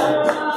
Amen.